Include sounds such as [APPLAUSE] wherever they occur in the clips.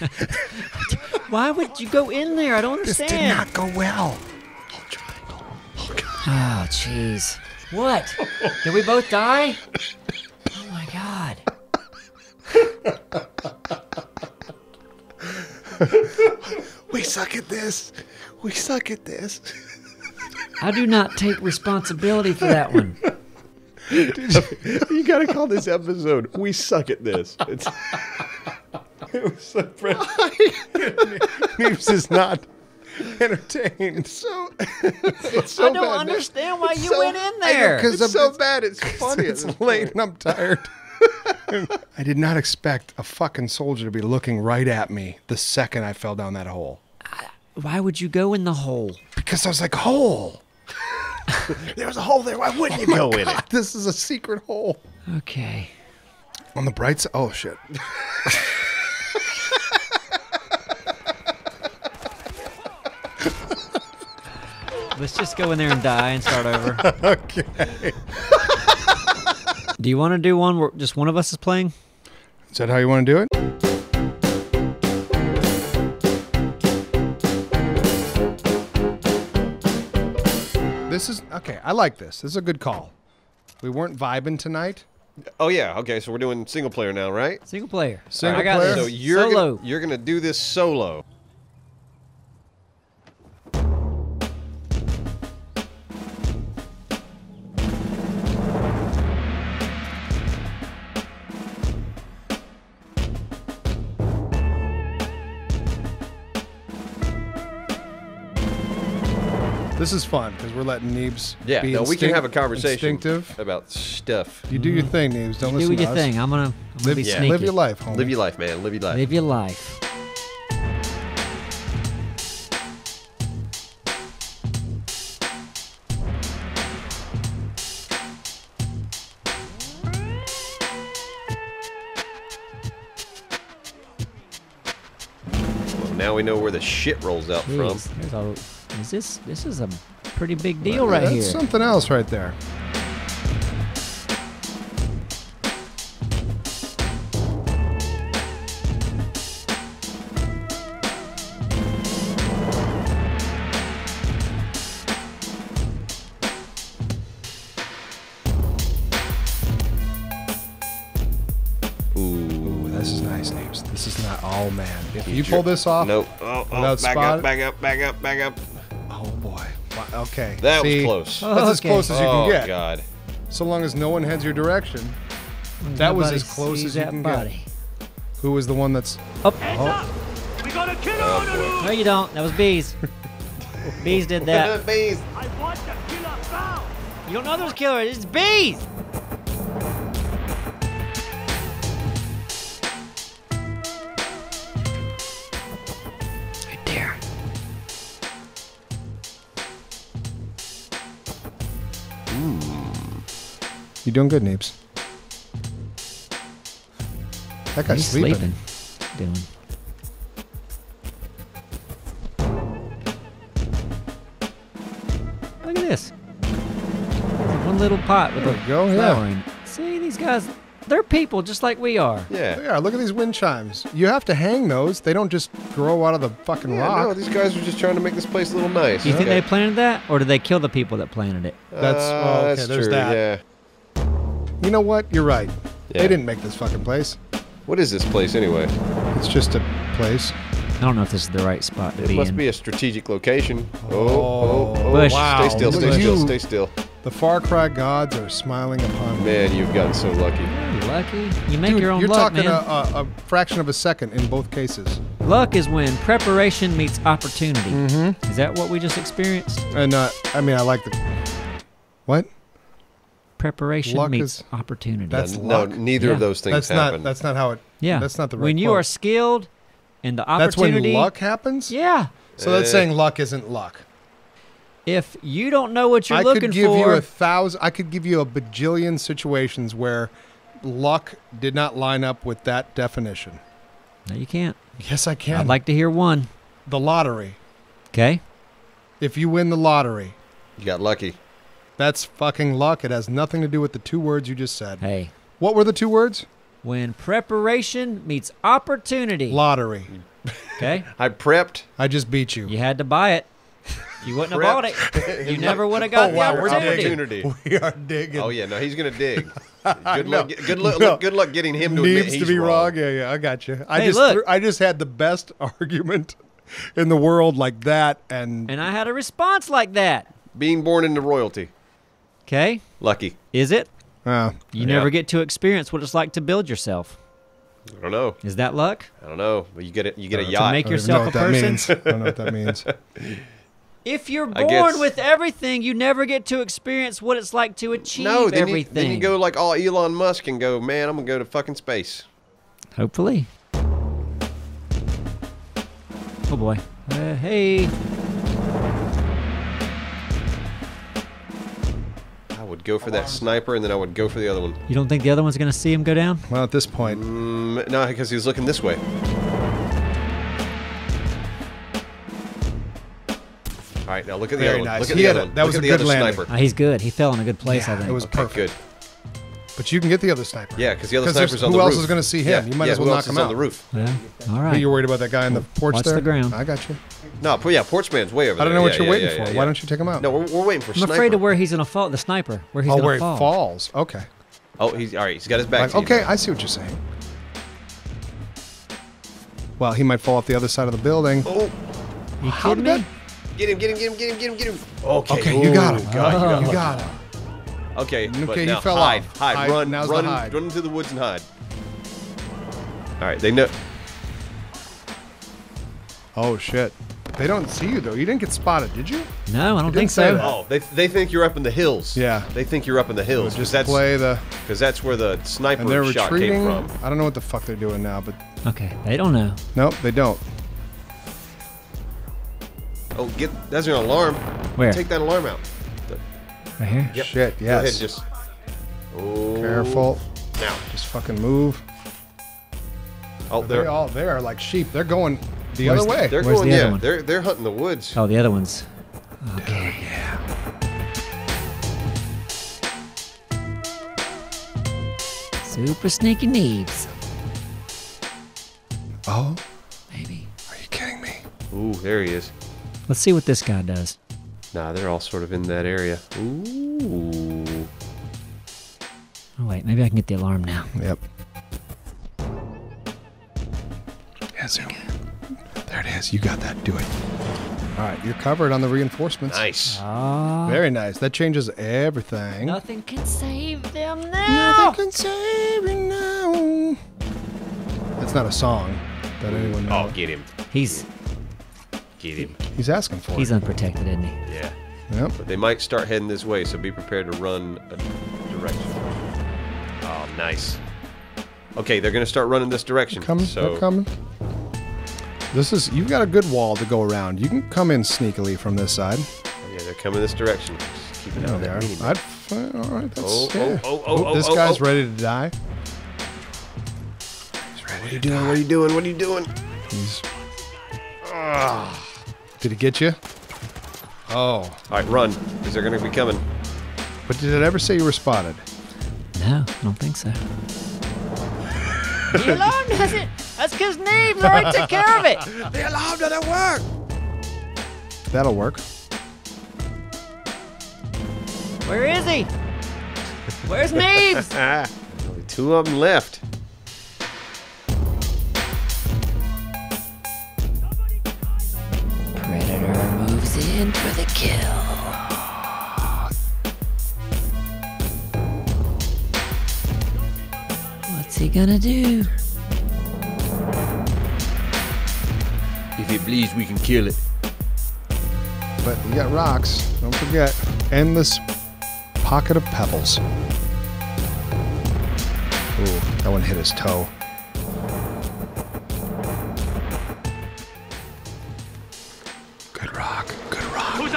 [LAUGHS] Why would you go in there? I don't understand. This did not go well. Oh, jeez. What? Did we both die? Oh my god. We suck at this. We suck at this. I do not take responsibility for that one. [LAUGHS] You got to call this episode "We Suck at This." It's, [LAUGHS] it was so [LAUGHS] Neebs is not entertained. So, [LAUGHS] it's so I don't bad. understand why you So- went in there. know, there. 'cause It's so bad. It's Funny, funny. it's late and I'm tired. I did not expect a fucking soldier to be looking right at me the second I fell down that hole. Why would you go in the hole? Because I was like, hole. There was a hole there. Why wouldn't you go in it? This is a secret hole. Okay. On the bright side, oh shit. Let's just go in there and die and start over. [LAUGHS] okay. [LAUGHS] Do you want to do one where just one of us is playing? Is that how you want to do it? This is okay. I like this. This is a good call. We weren't vibing tonight. Oh yeah. Okay. So we're doing single player now, right? Single player. Single I got player? this. So you're Solo. gonna you're gonna do this solo. This is fun because we're letting Neebs Yeah. be No, we can have a conversation Instinctive. about stuff. You do your mm-hmm. thing, Neebs. Don't do listen to your us. thing. I'm gonna, I'm gonna Live, be yeah. sneaky. live your life, homie. Live your life, man. Live your life. Live your life. Well, now we know where the shit rolls out Jeez, from. There's a, is this this is a pretty big deal Yeah, right that's here. something else right there. Ooh, this is nice, Neebs. This is not. Oh, man, if you pull this off, Nope. Oh, oh, back spot- up, back up, back up, back up. Oh boy. Wow, Okay. That See, was close. Oh, That's as close as you oh can get. Oh, God. So long as no one heads your direction. That was as close as you can body. get. Who was the one that's? Oh, Oh, We got a killer oh, on the loose! no, you don't. That was bees. [LAUGHS] bees did that. Bees. I want the killer found! You don't know those killers. It's bees. You doing good, Neebs? That guy's He's sleeping. sleeping. Doing. Look at this. One little pot with There a go, yeah. flower in. See, these guys, they're people just like we are. Yeah. Yeah, look at these wind chimes. You have to hang those. They don't just grow out of the fucking Yeah, rock. no, these guys are just trying to make this place a little nice. Do you think they planted that, or did they kill the people that planted it? That's- Uh, oh, okay, that's there's true, that. Yeah. you know what? You're right. Yeah. They didn't make this fucking place. What is this place anyway? It's just a place. I don't know if this is the right spot to It be must be a strategic location. Oh, Oh, oh. Bush. wow. Stay still, stay at still, stay still. The Far Cry gods are smiling upon me. Man, you've gotten so lucky. You're lucky. You make Dude, your own you're luck, talking man. a, a, a fraction of a second in both cases. luck is when preparation meets opportunity. Mm-hmm. Is that what we just experienced? And uh, I mean, I like the. What? Preparation Luck meets is- opportunity. That's no, luck. neither Yeah. of those things That's happen. not. That's not how it. yeah. That's not the right. When you quote. are skilled and the opportunity. That's when opportunity. luck happens. Yeah. So that's Eh. saying luck isn't luck. If you don't know what you're I looking could give for, you a thousand. I could give you a bajillion situations where luck did not line up with that definition. no, you can't. Yes, I can. I'd like to hear one. the lottery. Okay. If you win the lottery, you got lucky. that's fucking luck. It has nothing to do with the two words you just said. Hey, What were the two words? when preparation meets opportunity. Lottery. Okay? [LAUGHS] I prepped. I just beat you. You had to buy it. You wouldn't have bought it. You never [LAUGHS] would have got Oh, the wow, we're opportunity. Opportunity. [LAUGHS] We are digging. Oh yeah, no, he's gonna dig. [LAUGHS] Good luck. Good luck. No. Good luck getting him to admit Needs he's to be wrong. wrong. Yeah, yeah, I got you. I Hey, just look. I just had the best [LAUGHS] argument in the world like that and And I had a response like that. Being born into royalty. Okay? Lucky. Is it? uh, You Yeah. never get to experience what it's like to build yourself. I don't know. Is that luck? I don't know. Well, you get it. You get a To yacht. make I don't even yourself a person? I don't know what that means. [LAUGHS] If you're born guess- with everything, you never get to experience what it's like to achieve no, then you, then you go like all Elon Musk and go, man, I'm gonna go to fucking space. Hopefully. Oh boy. Uh, hey. I would go for that sniper, and then I would go for the other one. You don't think the other one's going to see him go down? Well, at this point, Mm, no, because he was looking this way. All right, now look at the Very other one. nice. Look at He the other a- one. that Look was at a the good other landing. sniper. Uh, he's good. He fell in a good place, I think. it was Okay, perfect. good. But you can get the other sniper. Yeah, because the other there's- sniper's on the roof. who else roof. is gonna see him? Yeah, You might yeah, as well who knock else him is on the roof. Yeah. All right. But you're worried about that guy in the porch Watch there? the ground. I got you. No, yeah, Porchman's way over I don't know what Yeah, you're yeah, waiting yeah, for. yeah, Why don't you take him out? No, we're, we're waiting for I'm sniper. afraid of where he's going to fall. The sniper. Where he's oh, going where to he fall. falls. Okay. Oh, he's all right. He's got his back. Like, to okay. I see what you're saying. Well, he might fall off the other side of the building. Oh, You How kidding did me? Get him! Get him! Get him! Get him! Get him! Get him! Okay. Okay, you got him. God, you got uh-huh. him. You got him. Okay, but Okay, he now fell hide, off. hide, Hide, run, now's the run, hide. run into the woods and hide. All right, they know. Oh shit. They don't see you though. You didn't get spotted, did you? No, I don't think so. that. Oh, they, they think you're up in the hills. Yeah. They think you're up in the hills. Just that's play the. because that's where the sniper And they're shot retreating. came from. I don't know what the fuck they're doing now, but Okay, they don't know. nope, they don't. Oh, get that's your alarm. Where? Take that alarm out. Right here. Yep. Shit, Go ahead yes. just. Oh. Careful. Now. Just fucking move. Oh, They're they're all they are like sheep. They're going the Where's other the- way. they're Where's going. the other Yeah, one? they're they're hunting the woods. Oh, the other ones. Okay. Yeah. Super sneaky Neebs. oh, Maybe. are you kidding me? Ooh, there he is. Let's see what this guy does. Nah, they're all sort of in that area. Ooh. Oh, wait. Maybe I can get the alarm now. Yep. Yeah, zoom. There it is. You got that. Do it. All right, you're covered on the reinforcements. Nice. Ah. Very nice. That changes everything. Nothing can save them now. Nothing can save me now. That's not a song that anyone Oh, knows. get him. He's Get him. He's asking for it. he's it. unprotected, isn't he? Yeah. Yep. But they might start heading this way, so be prepared to run a direction. Oh, nice. Okay, they're gonna start running this direction. They're Coming. so They're coming. This is you've got a good wall to go around. You can come in sneakily from this side. Oh, yeah, they're coming this direction. Just keep an eye on There they are. I'd, fi- all right. That's, Oh, oh, yeah. oh, oh, oh, this oh, guy's oh. ready to die. He's ready. What are you doing? What are you doing? What are you doing? He's. Ah. Did he get you? Oh, All right, run, because they're gonna be coming. but did it ever say you were spotted? No, I don't think so. the alarm doesn't. That's because Neebs already took care of it. [LAUGHS] The alarm doesn't work. That'll work. Where is he? Where's Neebs? [LAUGHS] Only two of them left. In for the kill. What's he gonna do? If it bleeds, we can kill it. But we got rocks. Don't forget. Endless pocket of pebbles. Ooh, that one hit his toe.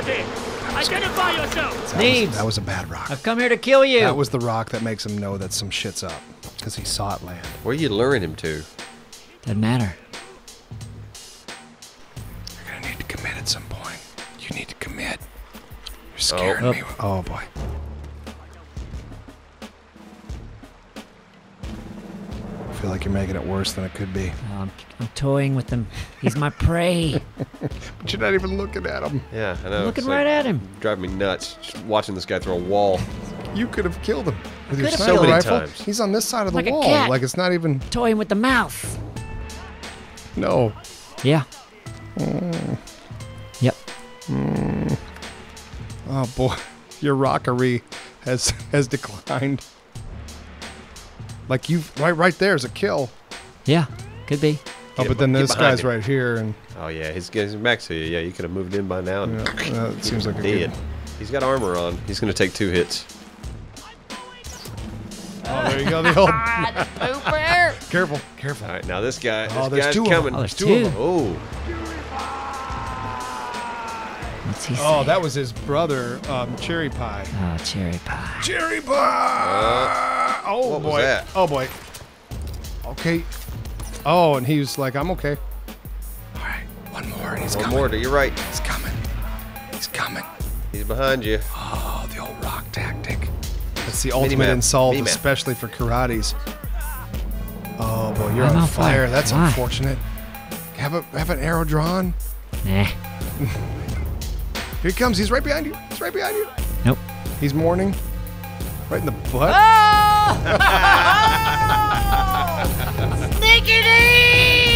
Out there? Identify yourself! That was, Neebs. that was a bad rock. I've come here to kill you. That was the rock that makes him know that some shit's up. Because he saw it land. Where are you luring him to? Doesn't matter. You're gonna need to commit at some point. You need to commit. You're oh. scaring Oh. me. Oh boy. Feel like you're making it worse than it could be. Um, I'm toying with him. He's my prey. [LAUGHS] But you're not even looking at him. Yeah, I know. Looking it's right like at him. Driving me nuts. Just watching this guy throw a wall. You could have killed him with your Could've sniper So many rifle. times. He's on this side of the Like a wall. cat. Like it's not even. Toying with the mouth. No. Yeah. Yep. Oh boy, your rockery has has declined. Like you, right, right there is a kill. Yeah. Could be. Oh, but then this guy's me. right here, and Oh yeah, he's getting back to you. Yeah, you could have moved in by now. and yeah, uh, it seems like a dead. good. He's got armor on. He's gonna take two hits. Oh, there you go. The old. Pooper. [LAUGHS] careful, careful. All right, now this guy. Oh, this there's guy's two of 'em. coming. Oh, there's Two two. of 'em. Oh, What's he Oh, say? that was his brother, um, Cherry Pie. Oh, cherry pie. Cherry Pie. Oh what was boy. that? Oh boy. Okay. Oh, and he was like, "I'm okay." All right, one more, and he's one coming. more to your right. He's coming. He's coming. He's behind you. Oh, the old rock tactic. That's the Mini ultimate insult, Mini map. especially for karates. Oh boy, you're I'm on on fire. fire. That's Why? unfortunate. Have a have an arrow drawn. Nah. [LAUGHS] Here he comes. He's right behind you. He's right behind you. Nope. He's mourning. Right in the butt. Ah! [LAUGHS] Sneakity!